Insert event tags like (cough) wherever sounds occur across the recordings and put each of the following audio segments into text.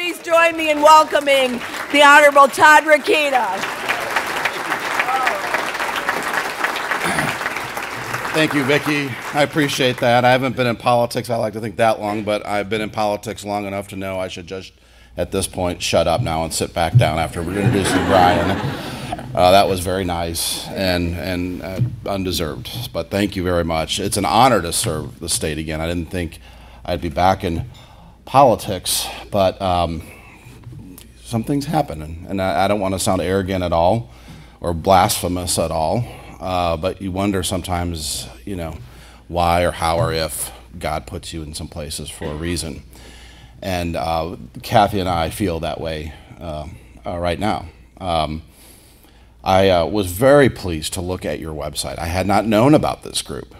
please join me in welcoming the Honorable Todd Rokita. Thank you, Vicki. I appreciate that. I haven't been in politics, I like to think that long, but I've been in politics long enough to know I should just, at this point, shut up now and sit back down after we're introducing Brian. Uh, that was very nice and, and uh, undeserved, but thank you very much. It's an honor to serve the state again. I didn't think I'd be back in politics, but um, some things happen, and, I, I don't want to sound arrogant at all or blasphemous at all. Uh, but you wonder sometimes, you know, why or how or if God puts you in some places for a reason. And uh, Kathy and I feel that way uh, uh right now. Um, I uh, was very pleased to look at your website. I had not known about this group.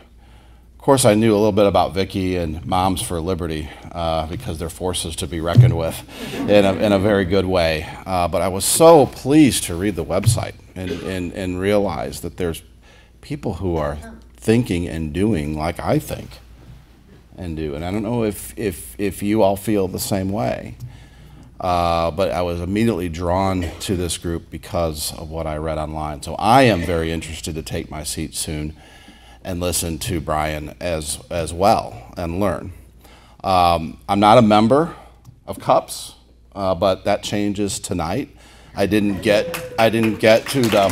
Of course, I knew a little bit about Vicki and Moms for Liberty uh, because they're forces to be reckoned with in a, in a very good way. but I was so pleased to read the website and, and, and realize that there's people who are thinking and doing like I think and do. And I don't know if, if, if you all feel the same way. Uh, but I was immediately drawn to this group because of what I read online. So I am very interested to take my seat soon and listen to Brian as, as well and learn. Um, I'm not a member of CUPS, uh, but that changes tonight. I didn't get I didn't get to the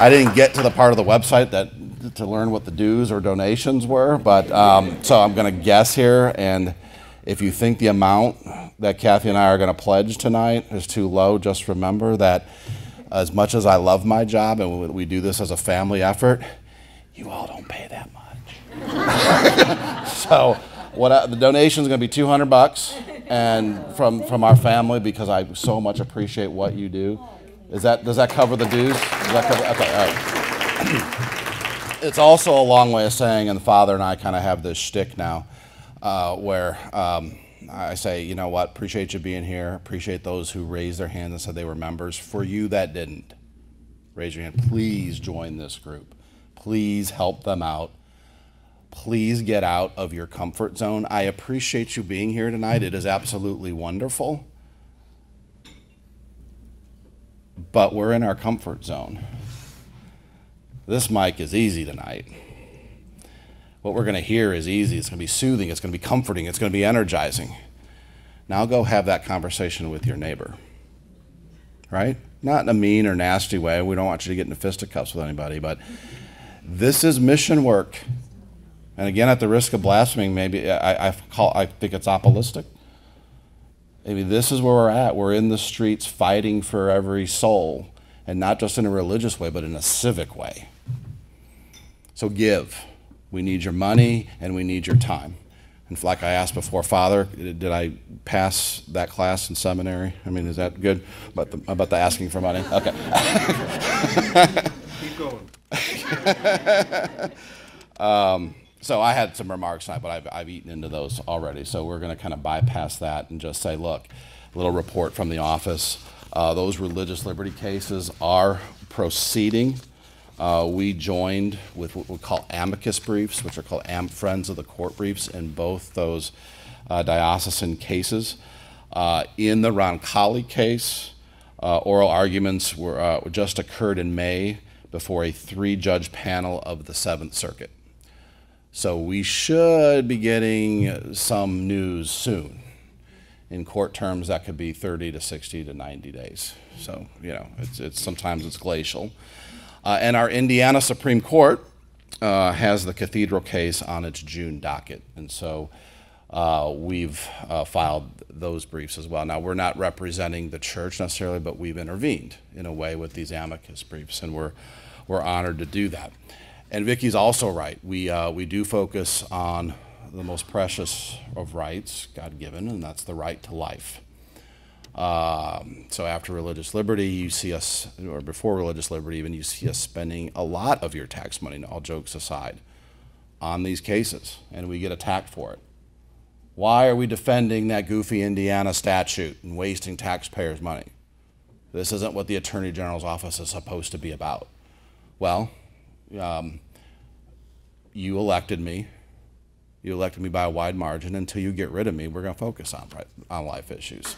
I didn't get to the part of the website that to learn what the dues or donations were, but um, so I'm going to guess here. And if you think the amount that Kathy and I are going to pledge tonight is too low, just remember that as much as I love my job and we do this as a family effort, you all don't pay that much. (laughs) so what I, the donation is going to be 200 bucks, and from from our family because I so much appreciate what you do. Is that, does that cover the dues? Cover, okay, all right. (clears throat) it's also a long way of saying, and the father and I kind of have this shtick now, uh, where um, I say, you know what, appreciate you being here, appreciate those who raised their hands and said they were members. For you that didn't, raise your hand. Please join this group. Please help them out. Please get out of your comfort zone. I appreciate you being here tonight. It is absolutely wonderful. but we're in our comfort zone. This mic is easy tonight. What we're going to hear is easy. It's going to be soothing. It's going to be comforting. It's going to be energizing. Now go have that conversation with your neighbor. Right? Not in a mean or nasty way. We don't want you to get into fisticuffs with anybody, but this is mission work. And again, at the risk of blaspheming, maybe I, I, call, I think it's apostolic. I mean, this is where we're at. We're in the streets fighting for every soul, and not just in a religious way, but in a civic way. So give. We need your money and we need your time. And like I asked before, Father, did I pass that class in seminary? I mean, is that good? About the, about the asking for money? Okay. (laughs) Keep going. (laughs) um, so I had some remarks tonight, but I've, I've eaten into those already. So we're going to kind of bypass that and just say, look, a little report from the office. Uh, those religious liberty cases are proceeding. Uh, we joined with what we call amicus briefs, which are called Am- Friends of the Court briefs, in both those uh, diocesan cases. Uh, in the Roncalli case, uh, oral arguments were uh, just occurred in May before a three-judge panel of the Seventh Circuit. So we should be getting some news soon. In court terms, that could be 30 to 60 to 90 days. So, you know, it's, it's sometimes it's glacial. Uh, and our Indiana Supreme Court uh, has the cathedral case on its June docket. And so uh, we've uh, filed those briefs as well. Now, we're not representing the church necessarily, but we've intervened in a way with these amicus briefs, and we're, we're honored to do that. And Vicki's also right. We, uh, we do focus on the most precious of rights, God given, and that's the right to life. Um, so after religious liberty, you see us, or before religious liberty, even you see us spending a lot of your tax money, all jokes aside, on these cases, and we get attacked for it. Why are we defending that goofy Indiana statute and wasting taxpayers' money? This isn't what the Attorney General's office is supposed to be about. Well, um, you elected me. You elected me by a wide margin. Until you get rid of me, we're going to focus on, on life issues.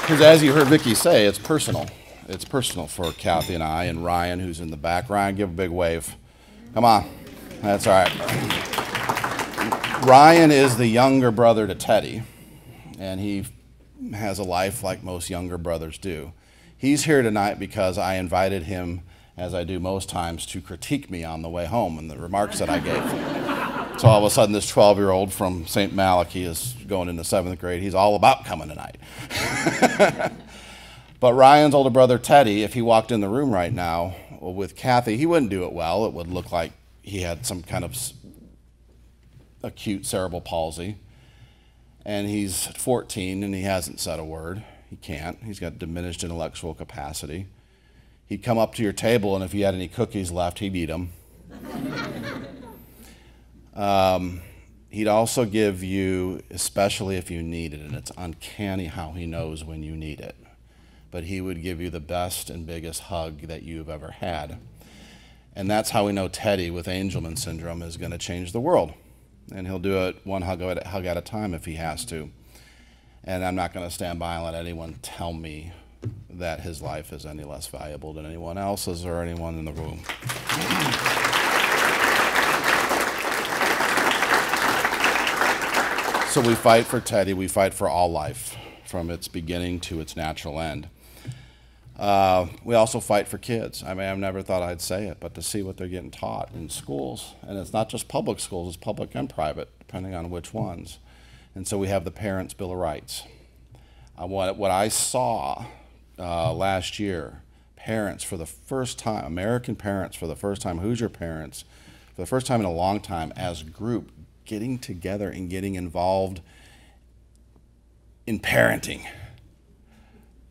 Because as you heard Vicki say, it's personal. It's personal for Kathy and I and Ryan, who's in the back. Ryan, give a big wave. Come on. That's all right. Ryan is the younger brother to Teddy, and he has a life like most younger brothers do. He's here tonight because I invited him, as I do most times, to critique me on the way home and the remarks that I gave. so all of a sudden, this 12 year old from St. Malachy is going into seventh grade. He's all about coming tonight. (laughs) but Ryan's older brother, Teddy, if he walked in the room right now with Kathy, he wouldn't do it well. It would look like he had some kind of acute cerebral palsy. And he's 14 and he hasn't said a word. He can't. He's got diminished intellectual capacity. He'd come up to your table, and if he had any cookies left, he'd eat them. (laughs) um, he'd also give you, especially if you need it, and it's uncanny how he knows when you need it. But he would give you the best and biggest hug that you've ever had. And that's how we know Teddy with Angelman syndrome is going to change the world and he'll do it one hug at, hug at a time if he has to. And I'm not going to stand by and let anyone tell me that his life is any less valuable than anyone else's or anyone in the room. so we fight for Teddy, we fight for all life from its beginning to its natural end. Uh, we also fight for kids. I mean, I've never thought I'd say it, but to see what they're getting taught in schools, and it's not just public schools, it's public and private, depending on which ones. And so we have the Parents' Bill of Rights. Uh, what, what I saw uh, last year, parents for the first time, American parents for the first time, Hoosier parents, for the first time in a long time, as a group, getting together and getting involved in parenting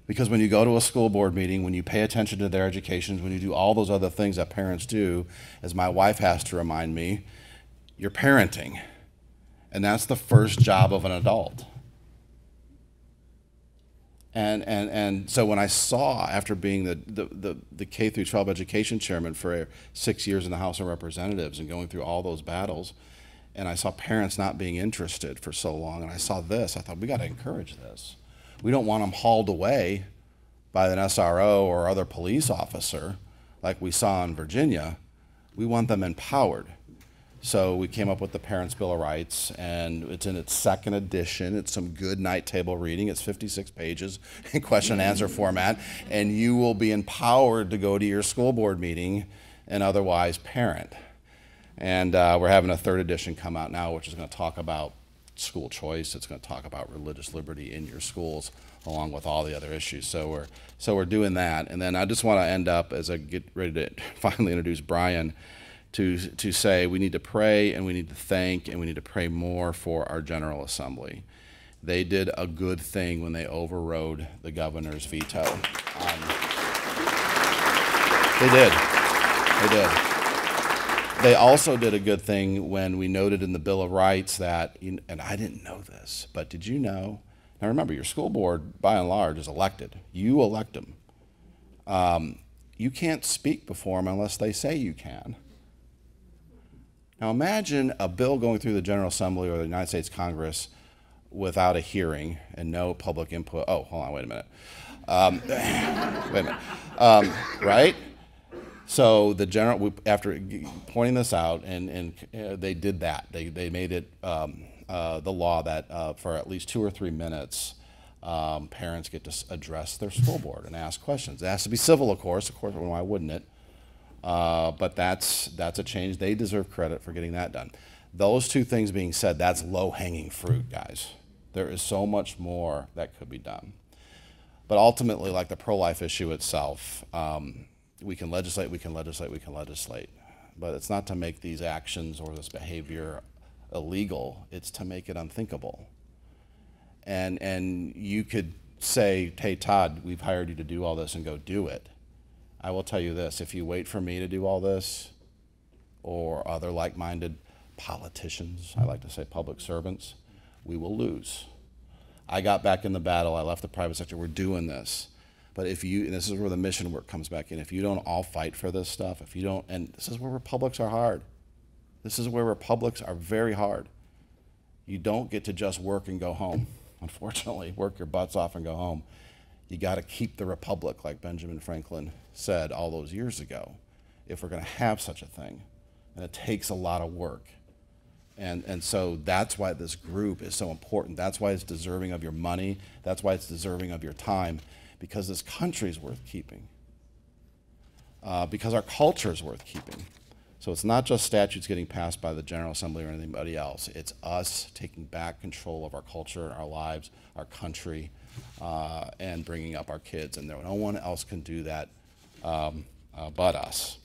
because when you go to a school board meeting, when you pay attention to their educations, when you do all those other things that parents do, as my wife has to remind me, you're parenting. And that's the first job of an adult. And, and, and so when I saw, after being the, the, the, the K through 12 education chairman for six years in the House of Representatives and going through all those battles, and I saw parents not being interested for so long, and I saw this, I thought, we got to encourage this. We don't want them hauled away by an SRO or other police officer like we saw in Virginia. We want them empowered. So we came up with the Parents' Bill of Rights, and it's in its second edition. It's some good night table reading. It's 56 pages in question and answer format, and you will be empowered to go to your school board meeting and otherwise parent. And uh, we're having a third edition come out now, which is going to talk about school choice. It's going to talk about religious liberty in your schools, along with all the other issues. So we're so we're doing that. And then I just want to end up as I get ready to (laughs) finally introduce Brian to to say we need to pray and we need to thank and we need to pray more for our General Assembly. They did a good thing when they overrode the governor's veto. Um, they did. They did. They also did a good thing when we noted in the Bill of Rights that, and I didn't know this, but did you know? Now remember, your school board, by and large, is elected. You elect them. Um, you can't speak before them unless they say you can. Now imagine a bill going through the General Assembly or the United States Congress without a hearing and no public input. Oh, hold on, wait a minute. Um, (laughs) wait a minute. Um, right? So the general, after pointing this out, and, and uh, they did that. They, they made it um, uh, the law that uh, for at least two or three minutes, um, parents get to address their school board and ask questions. It has to be civil, of course. Of course, why wouldn't it? Uh, but that's that's a change. They deserve credit for getting that done. Those two things being said, that's low-hanging fruit, guys. There is so much more that could be done. But ultimately, like the pro-life issue itself. Um, we can legislate, we can legislate, we can legislate. But it's not to make these actions or this behavior illegal, it's to make it unthinkable. And, and you could say, hey, Todd, we've hired you to do all this and go do it. I will tell you this if you wait for me to do all this, or other like minded politicians, I like to say public servants, we will lose. I got back in the battle, I left the private sector, we're doing this. But if you, and this is where the mission work comes back in, if you don't all fight for this stuff, if you don't, and this is where republics are hard. This is where republics are very hard. You don't get to just work and go home. (laughs) Unfortunately, work your butts off and go home. You got to keep the republic, like Benjamin Franklin said all those years ago, if we're going to have such a thing. And it takes a lot of work. And, and so that's why this group is so important. That's why it's deserving of your money. That's why it's deserving of your time, because this country is worth keeping. Uh, because our culture is worth keeping. So it's not just statutes getting passed by the General Assembly or anybody else. It's us taking back control of our culture, our lives, our country, uh, and bringing up our kids. And no one else can do that um, uh, but us.